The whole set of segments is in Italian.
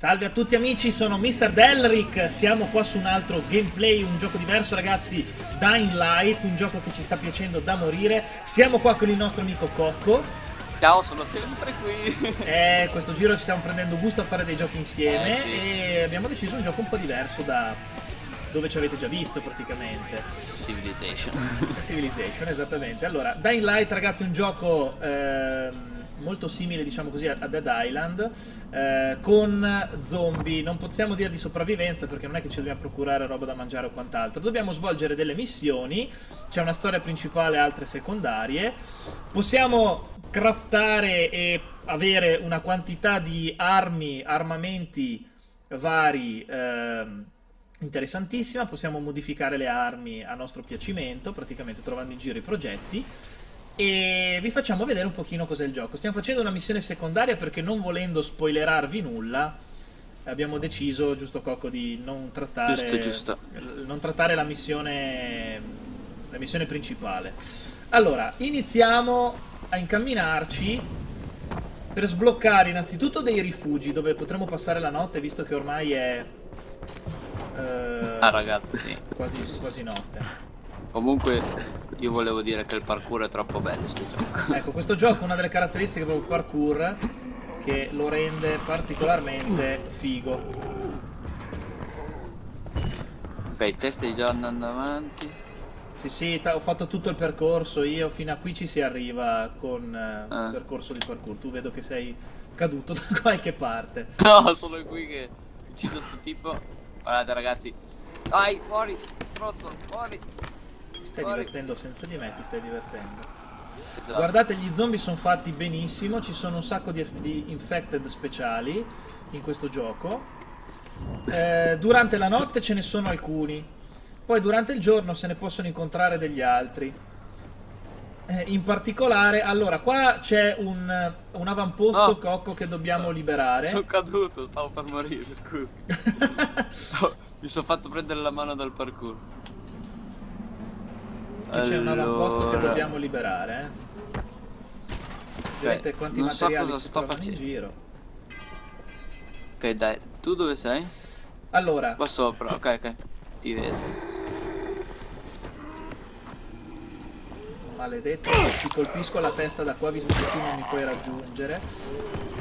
Salve a tutti amici, sono Mr. Delric, siamo qua su un altro gameplay, un gioco diverso ragazzi, Dying Light, un gioco che ci sta piacendo da morire. Siamo qua con il nostro amico Cocco. Ciao, sono sempre qui. Eh, questo giro ci stiamo prendendo gusto a fare dei giochi insieme Eh, sì. e abbiamo deciso un gioco un po' diverso da dove ci avete già visto praticamente. Civilization. Civilization, esattamente. Allora, Dying Light, ragazzi, è un gioco ehm, molto simile, diciamo così, a Dead Island, eh, con zombie. Non possiamo dire di sopravvivenza perché non è che ci dobbiamo procurare roba da mangiare o quant'altro. Dobbiamo svolgere delle missioni, c'è una storia principale e altre secondarie. Possiamo craftare e avere una quantità di armi, armamenti vari. ehm, interessantissima, possiamo modificare le armi a nostro piacimento, praticamente trovando in giro i progetti. E vi facciamo vedere un pochino cos'è il gioco. Stiamo facendo una missione secondaria perché non volendo spoilerarvi nulla, abbiamo deciso, giusto Cocco, di non trattare, Giusto, giusto. non trattare la missione, la missione principale. Allora, iniziamo a incamminarci per sbloccare innanzitutto dei rifugi dove potremo passare la notte, visto che ormai è eh, Ah ragazzi, quasi, quasi notte. Comunque io volevo dire che il parkour è troppo bello sto gioco. Ecco, questo gioco, una delle caratteristiche proprio parkour che lo rende particolarmente figo. Ok, teste già andando avanti. Sì, sì, ho fatto tutto il percorso io, fino a qui ci si arriva con eh, Ah. il percorso di parkour. Tu vedo che sei caduto da qualche parte. No, sono qui che uccido sto tipo. Guardate ragazzi. Dai, fuori, strozzo, fuori. Ti stai divertendo senza di me, ti stai divertendo. Esatto. Guardate, gli zombie sono fatti benissimo, ci sono un sacco di, di infected speciali in questo gioco. Eh, durante la notte ce ne sono alcuni, poi durante il giorno se ne possono incontrare degli altri. Eh, in particolare, allora, qua c'è un, un avamposto No. cocco che dobbiamo liberare. Sono caduto, stavo per morire, scusa. Mi sono fatto prendere la mano dal parkour. Qui c'è un avamposto che Allora. dobbiamo liberare. Eh. Vedete quanti non so materiali cosa si sto trovano in facendo. giro. Ok, dai, tu dove sei? Allora, Qua sopra, ok, ok. Ti vedo. Maledetto, ti colpisco la testa da qua visto che tu non mi puoi raggiungere.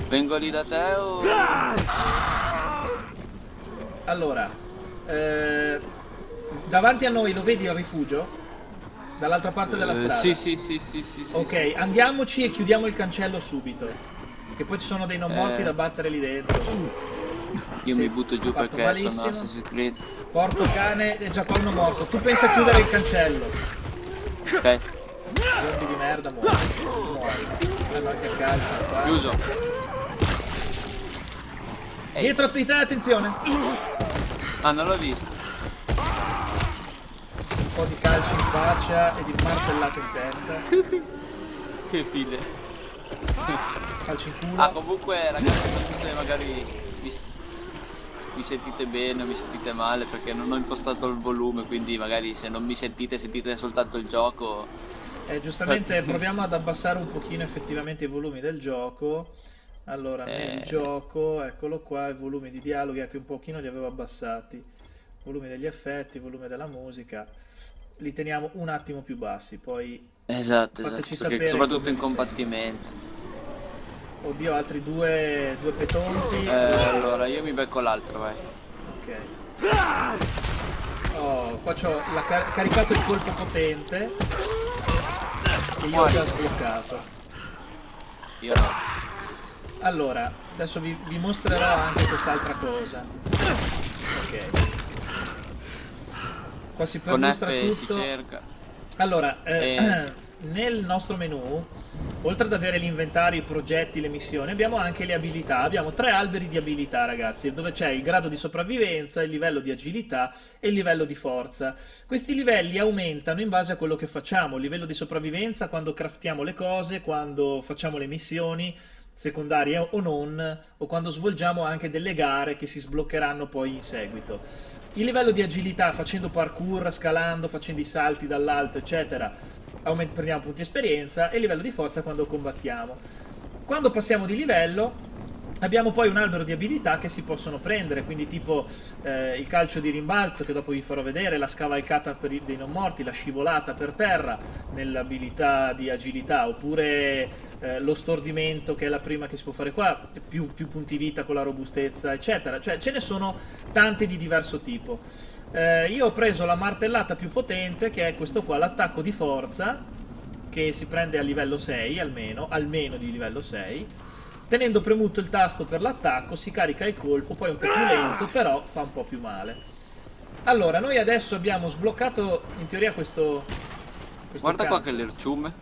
Vengo lì da te o... Allora, eh, davanti a noi lo vedi il rifugio? Dall'altra parte della Eh, strada? Sì, sì, sì, sì, sì. Ok, andiamoci e chiudiamo il cancello subito. Che poi ci sono dei non morti Eh. da battere lì dentro. Io mi butto giù perché malissimo. sono Assassin's Creed. Porco cane, è già qua uno morto. Tu pensa a chiudere il cancello. Ok, Zombie di merda, muori. Muori. A chiuso. Dietro di te, attenzione. Ah, non l'ho visto. Un po' di calci in faccia e di martellate in testa. Che file. Calci in culo. Ah, comunque, ragazzi, non so se magari mi, mi sentite bene o mi sentite male perché non ho impostato il volume, quindi magari se non mi sentite, sentite soltanto il gioco. Eh, giustamente proviamo ad abbassare un pochino effettivamente i volumi del gioco. Allora, nel Eh. gioco, eccolo qua, i volumi di dialoghi, anche un pochino li avevo abbassati. Volumi degli effetti, volume della musica. Li teniamo un attimo più bassi, poi... Esatto, Fateci esatto. sapere soprattutto in combattimento. Oddio, altri due, due petonti. Eh, allora, io mi becco l'altro, vai. Ok. Oh, qua c'ho car- caricato il colpo potente. Che io ho Muori. già sbloccato. Io no. Allora, adesso vi, vi mostrerò anche quest'altra cosa. Ok. Qua si Con perlustra F si tutto. cerca. Allora, eh, Eh, nel nostro menu, oltre ad avere l'inventario, i progetti, le missioni, abbiamo anche le abilità. Abbiamo tre alberi di abilità, ragazzi, dove c'è il grado di sopravvivenza, il livello di agilità e il livello di forza. Questi livelli aumentano in base a quello che facciamo. Il livello di sopravvivenza quando craftiamo le cose, quando facciamo le missioni secondarie o non, o quando svolgiamo anche delle gare che si sbloccheranno poi in seguito. Il livello di agilità facendo parkour, scalando, facendo i salti dall'alto, eccetera, prendiamo punti esperienza e il livello di forza quando combattiamo. Quando passiamo di livello Abbiamo poi un albero di abilità che si possono prendere, quindi tipo eh, il calcio di rimbalzo che dopo vi farò vedere, la scavalcata per i, dei non morti, la scivolata per terra nell'abilità di agilità, oppure eh, lo stordimento che è la prima che si può fare qua, più, più punti vita con la robustezza, eccetera. Cioè ce ne sono tanti di diverso tipo. Eh, io ho preso la martellata più potente che è questo qua, l'attacco di forza, che si prende a livello 6 almeno, almeno di livello 6 Tenendo premuto il tasto per l'attacco si carica il colpo, poi è un po' più lento, però fa un po' più male. Allora, noi adesso abbiamo sbloccato in teoria questo... questo Guarda campo. qua che l'erciume.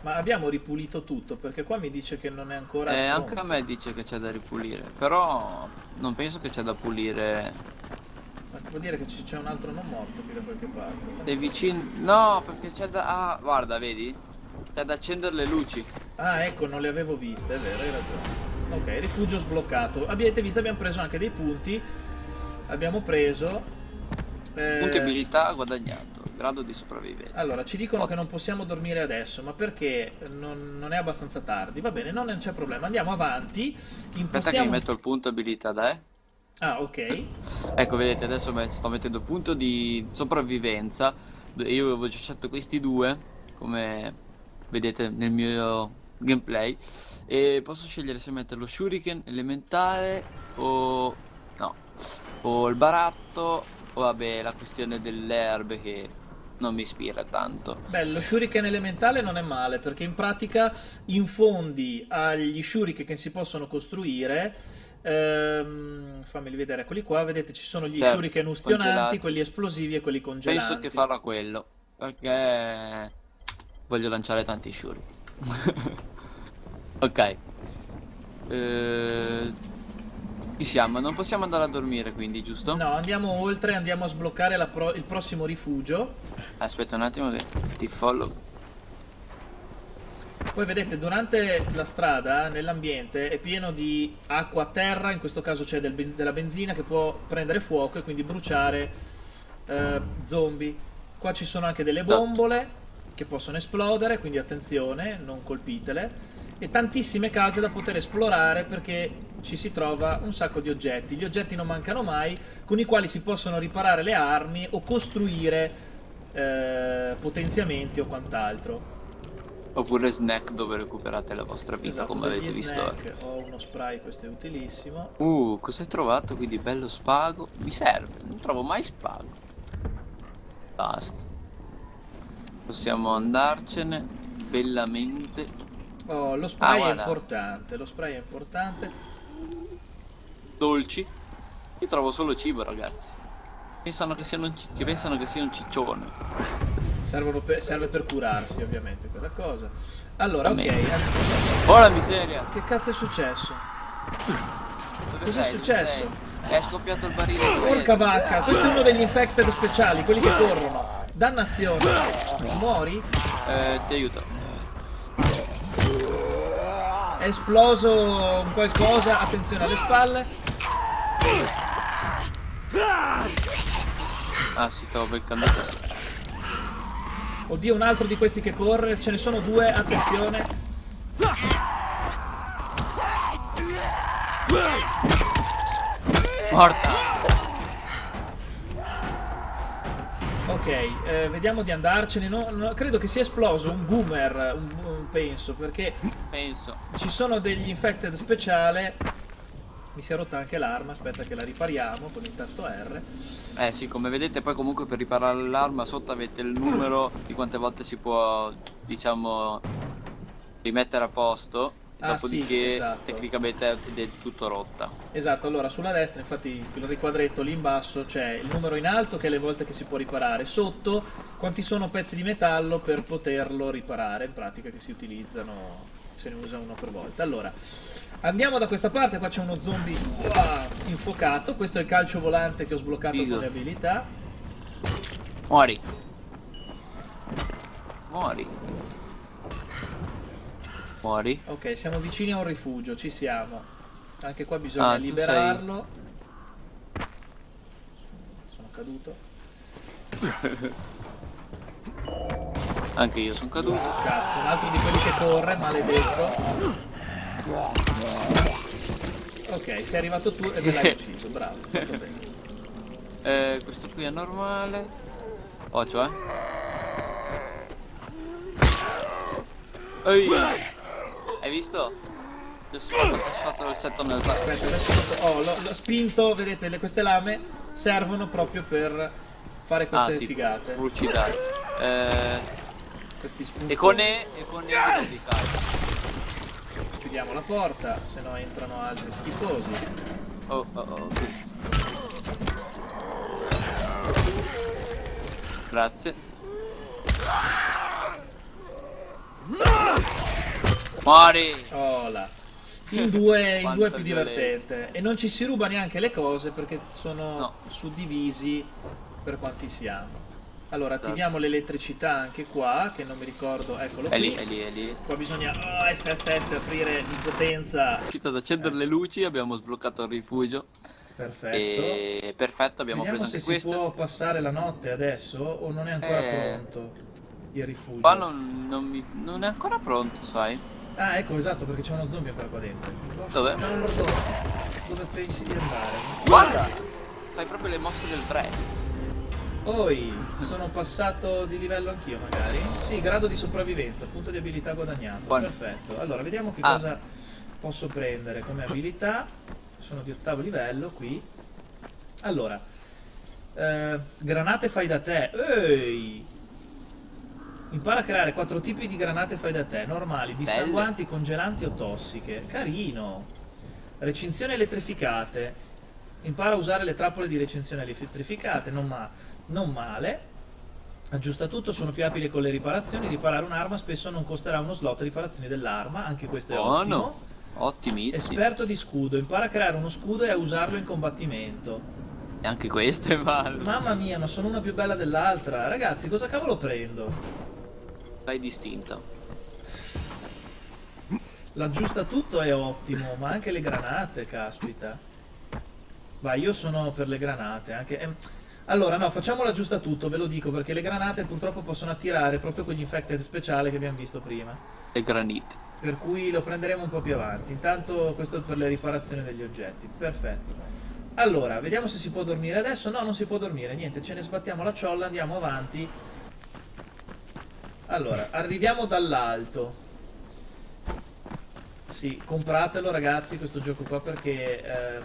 Ma abbiamo ripulito tutto, perché qua mi dice che non è ancora... Eh, pronto. anche a me dice che c'è da ripulire. Però non penso che c'è da pulire Ma vuol dire che c'è un altro non morto qui da qualche parte. dei vicini. No, perché c'è da. Ah, guarda, vedi? C'è da accendere le luci. Ah, ecco, non le avevo viste, è vero, hai ragione. Ok, rifugio sbloccato. Avete visto, abbiamo preso anche dei punti. Abbiamo preso... eh, Punti abilità guadagnato. Grado di sopravvivenza. Allora, ci dicono Oh. che non possiamo dormire adesso, ma perché non, non è abbastanza tardi? Va bene, non c'è problema. Andiamo avanti. Aspetta che Impostiamo... mi metto il punto abilità, dai. Ah, ok. Ecco, vedete, adesso sto mettendo punto di sopravvivenza. Io avevo già scelto questi due, come vedete nel mio gameplay. E posso scegliere se mettere lo shuriken elementare o... no, o il baratto o vabbè la questione delle erbe che non mi ispira tanto. Beh, lo shuriken elementale non è male, perché in pratica infondi agli shuriken che si possono costruire... ehm, fammeli vedere, eccoli qua. Vedete, ci sono gli Certo, shuriken ustionanti, congelati. quelli esplosivi e quelli congelanti. Penso che farò quello, perché voglio lanciare tanti shuri. ok. Eh, ci siamo, non possiamo andare a dormire quindi, giusto? No, andiamo oltre, andiamo a sbloccare pro- il prossimo rifugio. Aspetta un attimo che ti follow. Poi vedete, durante la strada, nell'ambiente, è pieno di acqua a terra, in questo caso c'è del ben- della benzina che può prendere fuoco e quindi bruciare eh, zombie. Qua ci sono anche delle bombole che possono esplodere, quindi attenzione, non colpitele. E tantissime case da poter esplorare perché ci si trova un sacco di oggetti. Gli oggetti non mancano mai, con i quali si possono riparare le armi o costruire eh, potenziamenti o quant'altro. Oppure snack dove recuperate la vostra vita, Esatto, come avete visto. snack. Ho uno spray, questo è utilissimo. Uh, cosa hai trovato? Quindi bello spago. Mi serve, non trovo mai spago. Basta. Possiamo andarcene bellamente. Oh, lo spray Ah, è importante, lo spray è importante. Dolci. Io trovo solo cibo, ragazzi. Pensano che siano che pensano che sia un ciccione. Servono per- serve per curarsi, ovviamente, quella cosa. Allora, ok. Oh la miseria! Che cazzo è successo? Cos'è successo? È scoppiato il barile. Porca vacca, questo è uno degli infected speciali, quelli che corrono. Dannazione. Muori? Eh, ti aiuto. È esploso un qualcosa, attenzione alle spalle. Ah, si stavo beccando. Oddio, un altro di questi che corre, ce ne sono due, attenzione. Morta! Ok, eh, vediamo di andarcene. No- no, credo che sia esploso un boomer, un- un- penso, perché Penso. ci sono degli infected speciale. Mi si è rotta anche l'arma, aspetta che la ripariamo con il tasto R. Eh sì, come vedete poi comunque per riparare l'arma sotto avete il numero di quante volte si può, diciamo, rimettere a posto. Ah, Dopodiché sì, esatto. tecnicamente è tutto rotta. Esatto, allora sulla destra, infatti, quel riquadretto lì in basso c'è il numero in alto che è le volte che si può riparare. Sotto quanti sono pezzi di metallo per poterlo riparare, in pratica che si utilizzano, se ne usa uno per volta. Allora, andiamo da questa parte, qua c'è uno zombie ah, infuocato, questo è il calcio volante che ho sbloccato Figo. con le abilità. Muori. Muori. Muori. Ok, siamo vicini a un rifugio, ci siamo. Anche qua bisogna Ah, liberarlo. Sono caduto. Anche io sono caduto. Cazzo, un altro di quelli che corre, maledetto. Ok, sei arrivato tu e me l'hai ucciso, bravo. Eh, questo qui è normale. Occhio, eh. Ehi. Hai visto? Ho lasciato il setto nel. Aspetta, adesso questo- oh, l'ho, spinto, vedete, le- queste lame servono proprio per fare queste Ah, sì, figate. Trucidare. Eh, Questi spunti. e con E, e con E di. Chiudiamo la porta, se no entrano altri schifosi. Oh, oh, oh. Grazie. Muori! Oh là. In due, in due è più violenza. divertente. E non ci si ruba neanche le cose perché sono No. suddivisi per quanti siamo. Allora, Esatto. attiviamo l'elettricità anche qua, che non mi ricordo, eccolo È qui. lì, è lì, è lì. Qua bisogna oh, FFF aprire in potenza. È uscito ad accendere le luci, abbiamo sbloccato il rifugio. Perfetto. E perfetto, abbiamo Vediamo preso se anche si questo. può passare la notte adesso o non è ancora Eh. pronto il rifugio. Qua non, non mi- non è ancora pronto, sai? Ah, ecco, esatto, perché c'è uno zombie ancora qua dentro. Dov'è? Bastardo. Dove pensi di andare? Guarda! Fai proprio le mosse del tre. Oi, sono passato di livello anch'io magari? Sì, grado di sopravvivenza, punto di abilità guadagnato. Buono. Perfetto. Allora, vediamo che Ah. cosa posso prendere come abilità. Sono di ottavo livello qui. Allora, eh, granate fai da te. Ehi! Impara a creare quattro tipi di granate fai da te, normali, dissanguanti, congelanti o tossiche. Carino. Recinzioni elettrificate. Impara a usare le trappole di recinzione elettrificate, non, ma- non male. Aggiusta tutto, sono più abile con le riparazioni. Riparare un'arma spesso non costerà uno slot riparazioni dell'arma, anche questo è ottimo. Buono. Ottimissimo. Esperto di scudo, impara a creare uno scudo e a usarlo in combattimento. E anche questo è male. Mamma mia, ma sono una più bella dell'altra. Ragazzi, cosa cavolo prendo? Fai distinto. L'aggiusta tutto è ottimo, ma anche le granate, caspita. Vai, io sono per le granate. Anche... ehm, Allora, no, facciamo l'aggiusta tutto, ve lo dico, perché le granate purtroppo possono attirare proprio quegli infected speciali che abbiamo visto prima. E granite. Per cui lo prenderemo un po' più avanti. Intanto questo è per le riparazioni degli oggetti. Perfetto. Allora, vediamo se si può dormire adesso. No, non si può dormire. Niente, ce ne sbattiamo la ciolla, andiamo avanti. Allora, arriviamo dall'alto. Sì, compratelo ragazzi questo gioco qua perché eh,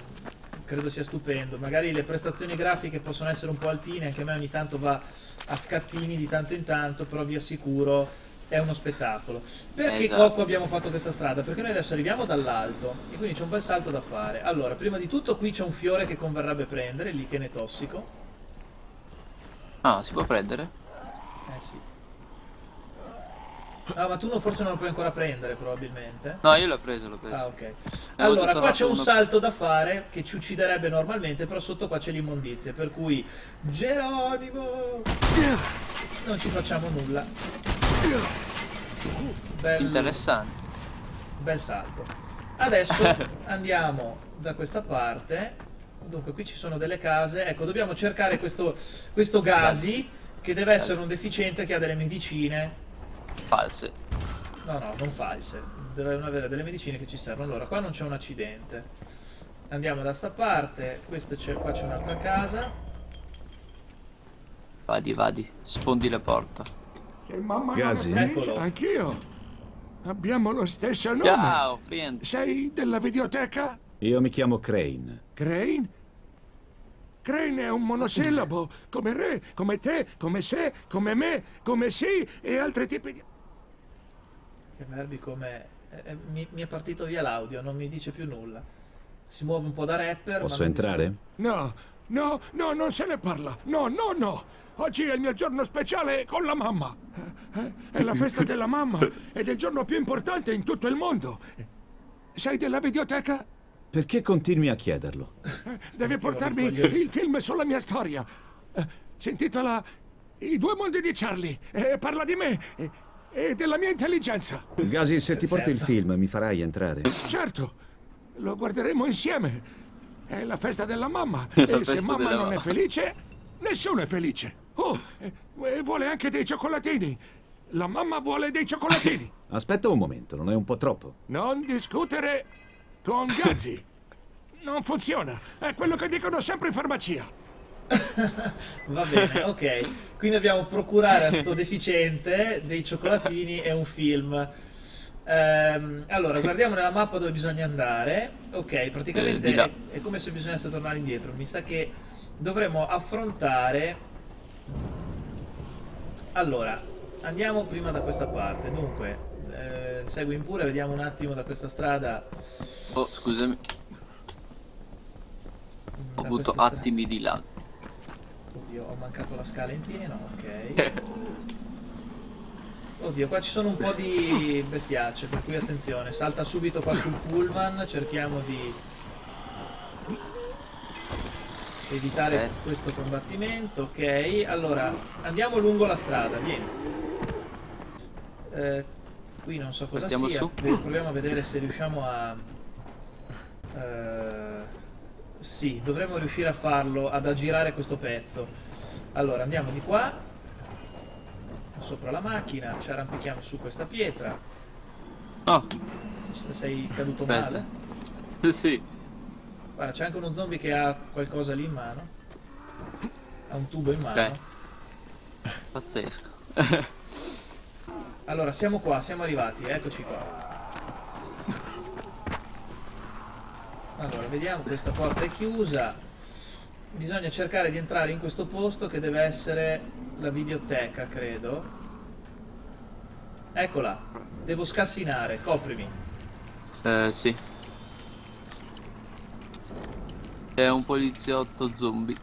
credo sia stupendo. Magari le prestazioni grafiche possono essere un po' altine, anche a me ogni tanto va a scattini di tanto in tanto, però vi assicuro è uno spettacolo. Perché Esatto. Cocco abbiamo fatto questa strada? Perché noi adesso arriviamo dall'alto e quindi c'è un bel salto da fare. Allora, prima di tutto qui c'è un fiore che converrebbe prendere, lichene tossico. Ah, si può prendere? Eh sì. Ah, ma tu forse non lo puoi ancora prendere, probabilmente. No, io l'ho preso, l'ho preso. Ah, ok. Allora, qua c'è un salto da fare che ci ucciderebbe normalmente, però sotto qua c'è l'immondizia, per cui Geronimo! Non ci facciamo nulla. Bel, Interessante. bel salto. Adesso andiamo da questa parte. Dunque, qui ci sono delle case. Ecco, dobbiamo cercare questo, questo Gasi, che deve essere un deficiente che ha delle medicine. False. No, no, non false. Devono avere delle medicine che ci servono. Allora, qua non c'è un accidente. Andiamo da sta parte. Questa c'è, qua c'è un'altra casa. Vadi, vadi. Sfondi la porta. Se mamma Gasi? Eccolo. anch'io. Abbiamo lo stesso nome. Ciao, friend. Sei della videoteca? Io mi chiamo Crane. Crane? Crane è un monosillabo, come re, come te, come se, come me, come sì e altri tipi di... Che verbi come... eh, eh, mi, mi è partito via l'audio, non mi dice più nulla. Si muove un po' da rapper. ma Posso non dice- entrare? No, no, no, non se ne parla. No, no, no. Oggi è il mio giorno speciale con la mamma. Eh, eh, È la festa della mamma ed è il giorno più importante in tutto il mondo. Sei della videoteca? Perché continui a chiederlo? Devi portarmi il film sulla mia storia. Eh, Si intitola I due mondi di Charlie e parla di me e, e della mia intelligenza. Gasi, se ti porto il Certo. film, mi farai entrare? Certo, lo guarderemo insieme. È la festa della mamma e se mamma non è mamma. felice, nessuno è felice. Oh, e e vuole anche dei cioccolatini. La mamma vuole dei cioccolatini. Aspetta un momento, non è un po' troppo? Non discutere con Gazzi. Non funziona. È quello che dicono sempre in farmacia. Va bene, ok. Quindi dobbiamo procurare a sto deficiente dei cioccolatini e un film. Ehm, allora, guardiamo nella mappa dove bisogna andare. Ok, praticamente Eh, è, è come se bisognasse tornare indietro. Mi sa che dovremmo affrontare... Allora, andiamo prima da questa parte. Dunque, eh, seguimi pure, vediamo un attimo da questa strada. Oh, scusami, ho da avuto queste stra- attimi di là. Oddio, ho mancato la scala in pieno, ok. Oddio, qua ci sono un po' di bestiacce, per cui attenzione, salta subito qua sul pullman, cerchiamo di evitare Eh. questo combattimento, ok. Allora, andiamo lungo la strada, vieni. Eh, qui non so cosa Partiamo sia, su. Proviamo a vedere se riusciamo a... eh, sì, dovremmo riuscire a farlo, ad aggirare questo pezzo. Allora, andiamo di qua, sopra la macchina, ci arrampichiamo su questa pietra. Oh, Se sei caduto aspetta. male. Sì, sì. Guarda, c'è anche uno zombie che ha qualcosa lì in mano. Ha un tubo in mano. Ok. Pazzesco. Allora, siamo qua, siamo arrivati, eccoci qua. Allora, vediamo, questa porta è chiusa. Bisogna cercare di entrare in questo posto che deve essere la videoteca, credo. Eccola. Devo scassinare, coprimi. Eh, sì. È un poliziotto zombie.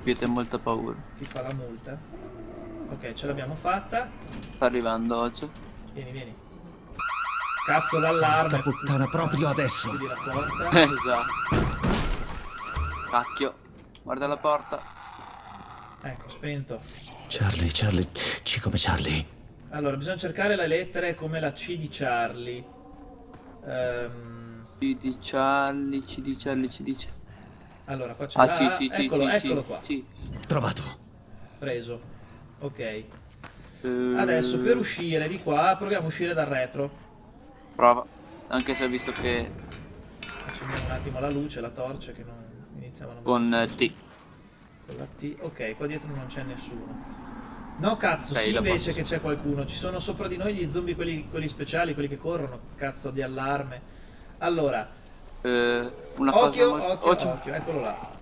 Avete molta paura. Ti fa la multa. Ok, ce l'abbiamo fatta. Sta arrivando Ocio. Vieni, vieni. Cazzo d'allarme. Porca puttana, proprio adesso. Chiudi la porta. esatto. Cacchio. Guarda la porta. Ecco, spento. Charlie, Charlie, C come Charlie. Allora, bisogna cercare le lettere come la C di Charlie. Ehm, C di Charlie, C di Charlie, C di Charlie. allora, qua c'è Ah, la C. C, C, Eccolo, C, eccolo qua. C. Trovato. Preso. Ok. Eh, Adesso per uscire di qua, proviamo a uscire dal retro. Prova. Anche se ho visto che Accendiamo un attimo la luce, la torcia che non iniziavano con eh, T. con la T. Ok, qua dietro non c'è nessuno. No, cazzo, Ok, sì, invece che c'è qualcuno. Ci sono sopra di noi gli zombie, quelli, quelli speciali, quelli che corrono. Cazzo di allarme. Allora, Eh, una occhio, cosa occhio, Ocio. occhio, eccolo là.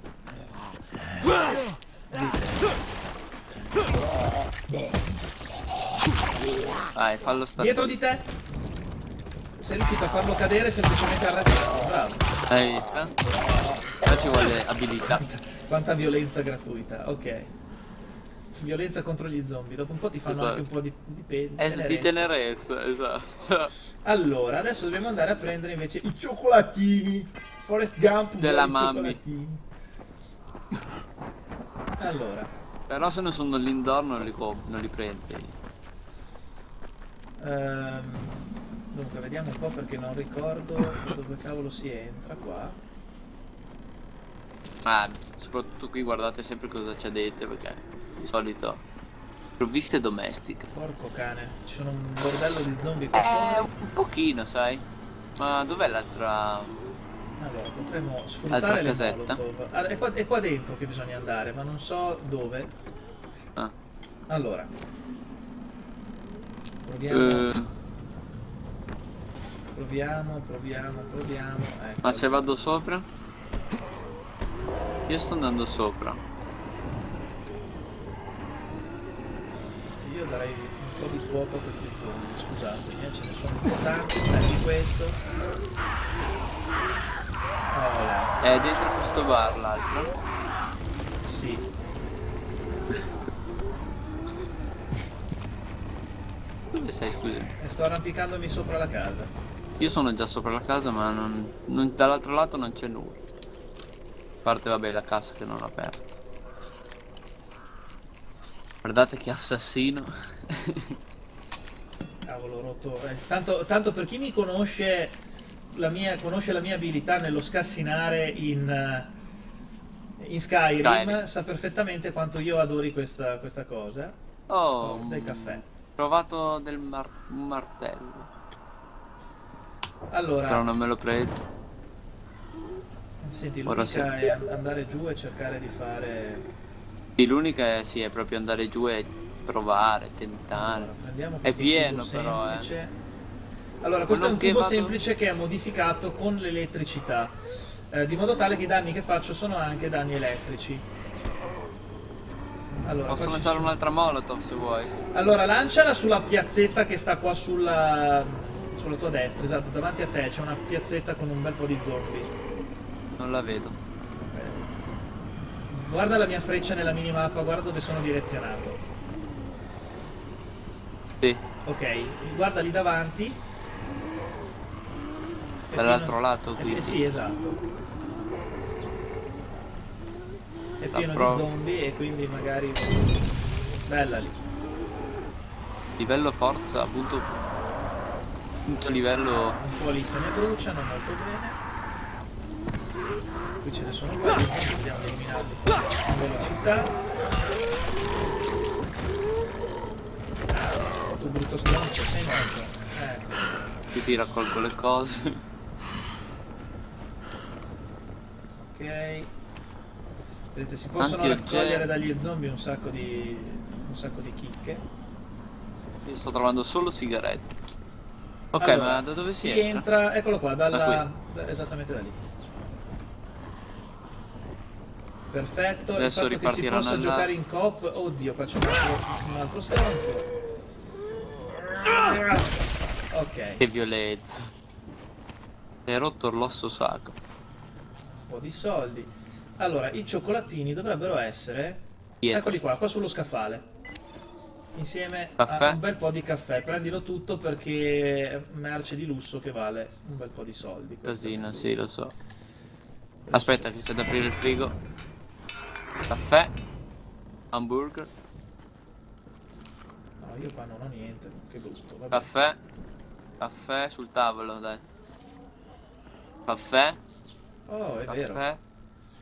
Dai, fallo stare. Dietro di te. Sei riuscito a farlo cadere semplicemente arrabbiato. Bravo. Hai visto? Qua ci vuole abilità. Quanta violenza gratuita. Ok. Violenza contro gli zombie. Dopo un po' ti fanno Esatto. anche un po' di, di, pe- È di tenerezza. esatto. Allora, adesso dobbiamo andare a prendere invece i cioccolatini. Forest Gump Della cioccolatini. Allora, Però se non sono l'indoor non non li prendi. ehm, dunque vediamo un po' perché non ricordo dove cavolo si entra qua. Ma soprattutto qui guardate sempre cosa c'è dentro perché di solito provviste domestiche. Porco cane, ci sono un bordello di zombie qua Eh, fuori. un pochino, sai. Ma dov'è l'altra? Allora, potremmo sfruttare le casetta. Ah, è, qua, è qua dentro che bisogna andare, ma non so dove. Ah. Allora. Proviamo, Eh, proviamo, proviamo, proviamo. Ecco. ma se vado sopra? Io sto andando sopra. Io darei un po' di fuoco a questi zombie, scusatemi, eh, ce ne sono un po' tanti, prendi questo. È dentro questo bar l'altro. sì. Dove sei, scusi? E sto arrampicandomi sopra la casa. Io sono già sopra la casa ma non, non- dall'altro lato non c'è nulla. A parte vabbè la cassa che non ho aperto. Guardate che assassino. Cavolo, rotto. Eh, tanto, tanto per chi mi conosce la, mia, conosce la mia abilità nello scassinare in, eh, in Skyrim, Skyrim. sa perfettamente quanto io adori questa, questa cosa. Oh, del caffè. Trovato del mar- martello. Allora, Spero non me lo prendi. senti, l'unica sì. è an- andare giù e cercare di fare... Sì, l'unica è, sì, è proprio andare giù e provare, tentare. Allora, È pieno però, eh. Allora, questo è un tubo vado- semplice che è modificato con l'elettricità, eh, di modo tale che i danni che faccio sono anche danni elettrici. Allora, Posso lanciare un'altra molotov se vuoi. Allora, lanciala sulla piazzetta che sta qua sulla, sulla tua destra, esatto, davanti a te c'è una piazzetta con un bel po' di zombie. Non la vedo. Guarda la mia freccia nella minimappa, guarda dove sono direzionato. Sì, Ok, guarda lì davanti. Dall'altro lato è- quindi. sì, esatto. È La pieno di zombie e quindi magari... Bella lì. Livello forza, punto. Punto livello. Un po' lì se ne bruciano molto bene. Qui ce ne sono qua, vediamo di eliminarli con velocità. Tu brutto stronzo, sei morto. Ecco. Io ti raccolgo le cose. Ok. Vedete, si possono raccogliere dagli zombie un sacco di. un sacco di chicche. Io sto trovando solo sigarette. Ok, Allora, ma da dove si, si entra? Eccolo qua, dalla. Da esattamente da lì. Perfetto, Adesso il fatto che si possa giocare in coop. Oddio, qua c'è un altro, stronzo. Ok, Che violenza. Hai rotto l'osso sacro. Po' di soldi. Allora, i cioccolatini dovrebbero essere. Dietro. Eccoli qua, qua sullo scaffale. Insieme Caffè. a un bel po' di caffè. Prendilo tutto perché è merce di lusso che vale un bel po' di soldi. Casino, sì, lo so. Aspetta che c'è da aprire il frigo. Caffè. Hamburger. No, io qua non ho niente. Che brutto. Vabbè. Caffè. Caffè sul tavolo, dai. Caffè. Oh, è vero. Caffè.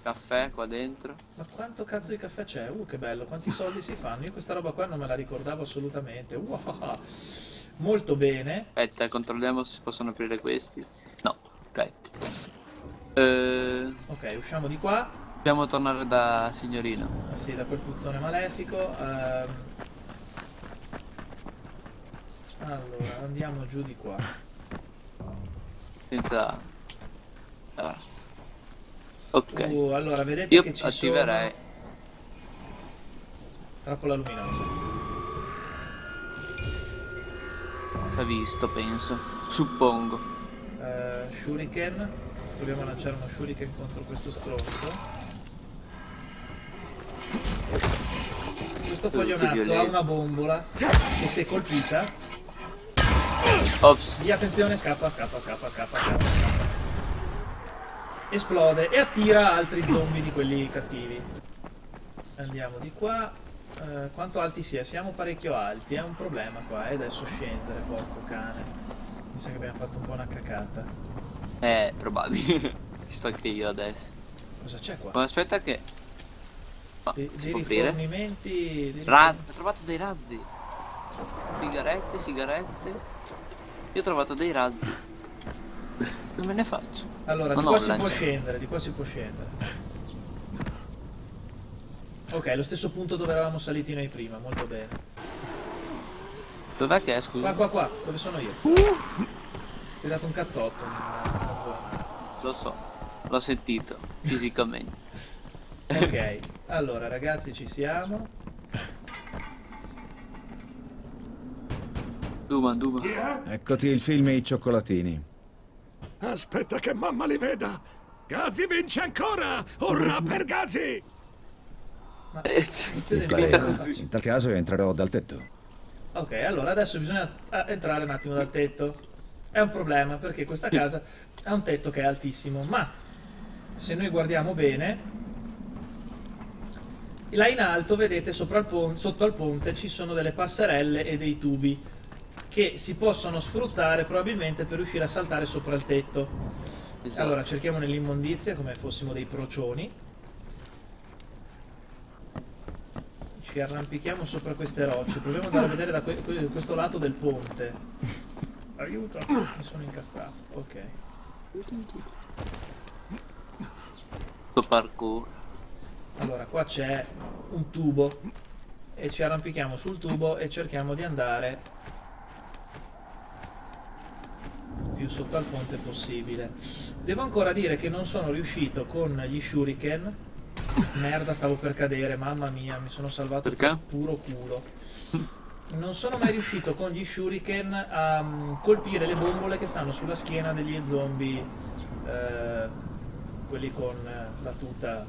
Caffè qua dentro. Ma quanto cazzo di caffè c'è? Uh, che bello, quanti soldi si fanno? Io questa roba qua non me la ricordavo assolutamente. Wow. Molto bene. Aspetta, controlliamo se si possono aprire questi. No, ok. Eh, Ok, usciamo di qua. dobbiamo tornare da signorino. Ah, Sì, da quel puzzone malefico. Ehm. Allora, andiamo giù di qua. Senza... Ah. Ok. Uh, allora, vedete Io che ci attiverei. sono... Trappola luminosa. L'ha visto, penso. Suppongo. Eh, shuriken. Proviamo a lanciare uno shuriken contro questo stronzo. Questo coglionazzo ha una bombola che se colpita. Ops. Via attenzione, scappa, scappa, scappa, scappa, scappa, scappa. Esplode e attira altri zombie di quelli cattivi. Andiamo di qua. Eh, quanto alti si è? Siamo parecchio alti, è un problema qua, e adesso scendere, porco cane. Mi sa che abbiamo fatto un po' una cacata. Eh, probabile. Sto anche io adesso. Cosa c'è qua? Ma aspetta che... Dei può aprire? rifornimenti. riforn- ho trovato dei razzi. Sigarette, sigarette. Io ho trovato dei razzi. Come me ne faccio? Allora, No, di qua si può lancia. scendere, di qua si può scendere. Ok, lo stesso punto dove eravamo saliti noi prima, molto bene. Dov'è che è, Qua, scusa? qua, qua, dove sono io? Ti ho dato un cazzotto nella, nella zona. Lo so, l'ho sentito, fisicamente. Ok, allora ragazzi ci siamo. Duma, Duma. Eccoti il film e i cioccolatini. Aspetta che mamma li veda! Gazi vince ancora! Urrà per Gazi! Ma Eh, play. così. In tal caso entrerò dal tetto. Ok, allora adesso bisogna ah, entrare un attimo dal tetto. È un problema perché questa casa ha un tetto che è altissimo, ma se noi guardiamo bene, là in alto vedete sopra il sotto al ponte ci sono delle passerelle e dei tubi che si possono sfruttare probabilmente per riuscire a saltare sopra il tetto. Esatto. Allora cerchiamo nell'immondizia come fossimo dei procioni. Ci arrampichiamo sopra queste rocce. Proviamo ad andare a vedere da que- questo lato del ponte. Aiuto, mi sono incastrato. Ok. Questo parkour. Allora, qua c'è un tubo e ci arrampichiamo sul tubo e cerchiamo di andare più sotto al ponte possibile. Devo ancora dire che non sono riuscito con gli shuriken. Merda, stavo per cadere, mamma mia, mi sono salvato Perché? per puro culo. Non sono mai riuscito con gli shuriken a mm, colpire le bombole che stanno sulla schiena degli zombie, eh, quelli con eh, la tuta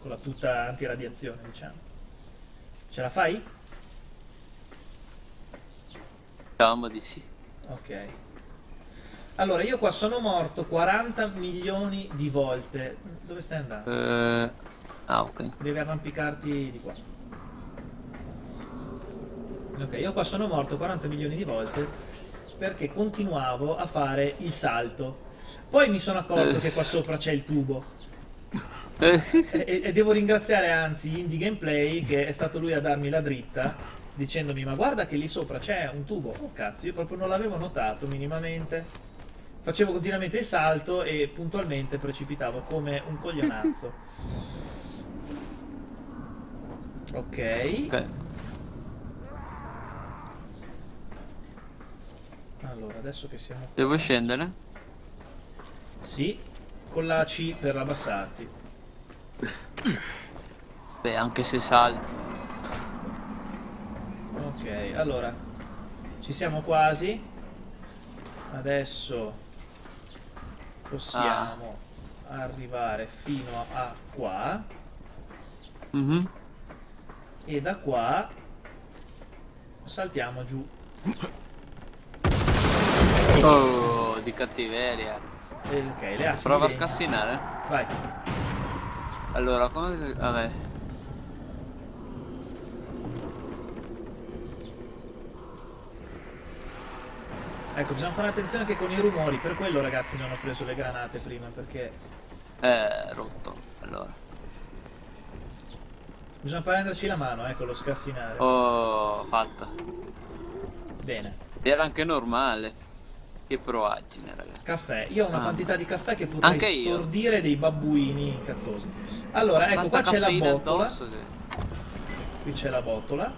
con la tuta antiradiazione, diciamo. Ce la fai? Diciamo di sì. Ok. Allora, io qua sono morto 40 milioni di volte. Dove stai andando? Eh... Ah, ok. Devi arrampicarti di qua. Ok, io qua sono morto 40 milioni di volte perché continuavo a fare il salto. Poi mi sono accorto Eh. che qua sopra c'è il tubo. Eh, E, e devo ringraziare anzi Indie Gameplay che è stato lui a darmi la dritta dicendomi ma guarda che lì sopra c'è un tubo. Oh cazzo, io proprio non l'avevo notato minimamente. Facevo continuamente il salto e puntualmente precipitavo come un coglionazzo. Ok. ok. Allora, adesso che siamo... Devo scendere? Sì, con la C per abbassarti. Beh, anche se salti. Ok, allora ci siamo quasi. Adesso possiamo arrivare fino a qua Mhm. e da qua saltiamo giù. Oh, di cattiveria. Ok, le assi Prova a scassinare. Vai. Allora, come... Vabbè. Ecco, bisogna fare attenzione anche con i rumori, per quello ragazzi non ho preso le granate prima, perché Eh, rotto. Allora. bisogna prenderci la mano, ecco, lo scassinare. Oh, fatta. Bene. Era anche normale. Che proaggine, ragazzi. Caffè, io ho una Ah. quantità di caffè che potrei Anche io. stordire dei babbuini cazzosi. Allora, ecco, Tanta qua c'è la botola. addosso che- Qui c'è la botola.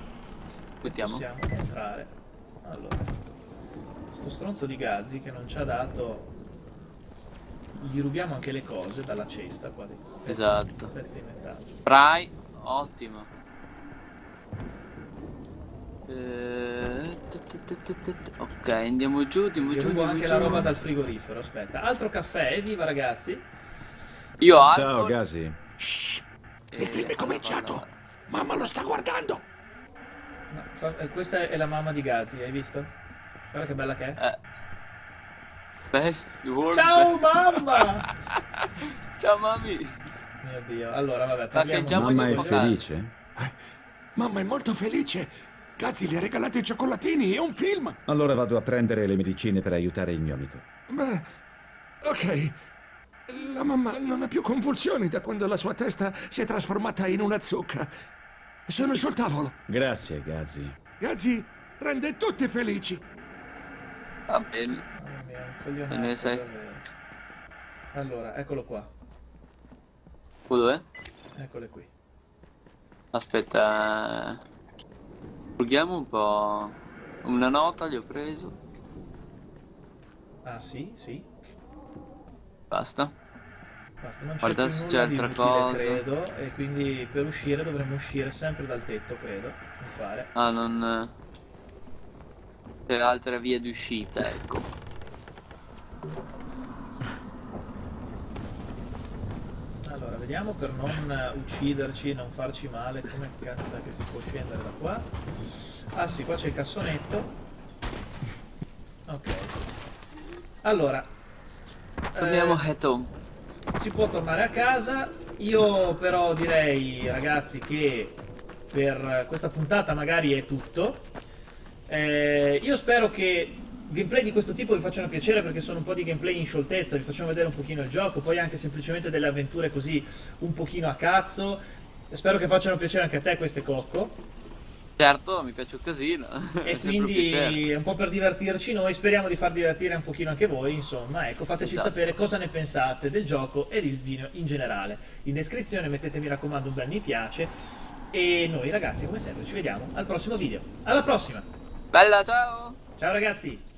Aspettiamo. Possiamo entrare. Allora, sto stronzo di Gazzi che non ci ha dato. Gli rubiamo anche le cose dalla cesta qua. pezzi- Esatto. Pezzi di metallo. Spray, ottimo. Eh, Ok, andiamo giù, andiamo Io giù. rubo anche giù. la roba dal frigorifero. Aspetta, altro caffè, evviva ragazzi. Io Ciao, alcol. Shh! e- Il film è cominciato! Mamma lo sta guardando! No, eh, questa è la mamma di Gazzi, hai visto? Guarda che bella che è. Eh. Best, world Ciao best. mamma! Ciao mami. Mio dio, allora vabbè, parliamo Mamma è felice? Mamma è molto felice! Gazzi le ha regalato i cioccolatini e un film! Allora vado a prendere le medicine per aiutare il mio amico. Beh, ok. La mamma non ha più convulsioni da quando la sua testa si è trasformata in una zucca. Sono sul tavolo. Grazie, Gazzi. Gazzi rende tutti felici. Va bene. Un Ne davvero. Allora, eccolo qua. Oh, dov'è? Eccole qui. Aspetta. eh. Frughiamo un po'. Una nota gli ho preso. Ah sì, sì. Basta. Basta, non c'è Guarda se c'è altra utile, cosa. credo. E quindi per uscire dovremmo uscire sempre dal tetto, credo. Mi pare. Ah, non. C'è altre vie di uscita, ecco. Allora, vediamo per non eh, ucciderci, non farci male. Come cazzo che si può scendere da qua? Ah sì, qua c'è il cassonetto. Ok. Allora. Andiamo eh, a Head si può tornare a casa. Io però direi, ragazzi, che per questa puntata magari è tutto. Eh, io spero che gameplay di questo tipo vi facciano piacere perché sono un po' di gameplay in scioltezza, vi facciamo vedere un pochino il gioco, poi anche semplicemente delle avventure così un pochino a cazzo. Spero che facciano piacere anche a te queste cocco. Certo, mi piace un casino. E un quindi è un po' per divertirci noi, speriamo di far divertire un pochino anche voi, insomma, ecco, fateci Esatto. sapere cosa ne pensate del gioco e del video in generale. In descrizione mettete mi raccomando un bel mi piace e noi ragazzi come sempre ci vediamo al prossimo video. Alla prossima! Bella, ciao! Ciao ragazzi!